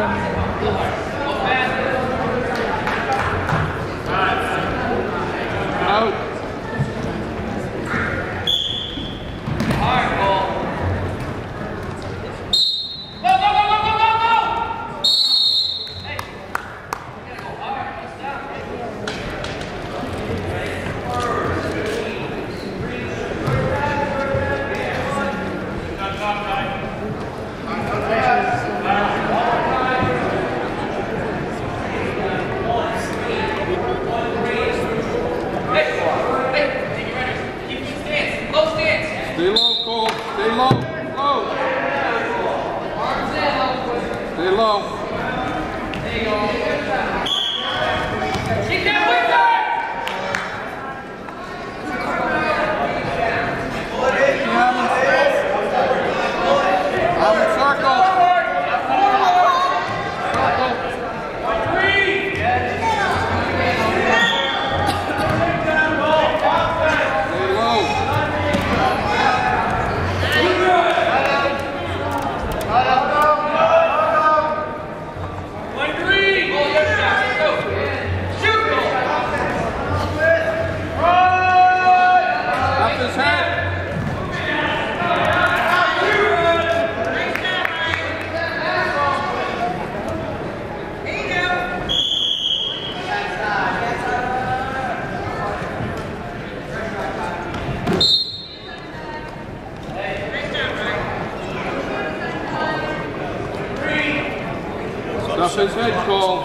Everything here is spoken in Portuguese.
um, low. Proszę z ręką,